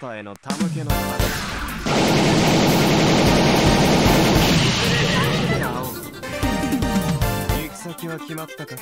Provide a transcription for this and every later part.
太への手向けの行き先は決まったか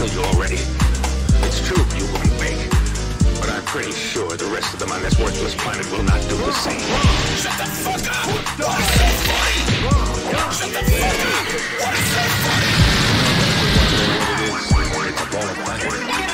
killed you already. It's true, you won't make. But I'm pretty sure the rest of them on this worthless planet will not do the same. Shut the fuck up! Shut the fuck up! What is that funny? It is.